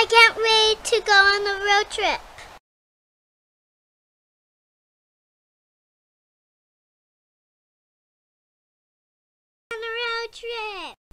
I can't wait to go on a road trip. On a road trip.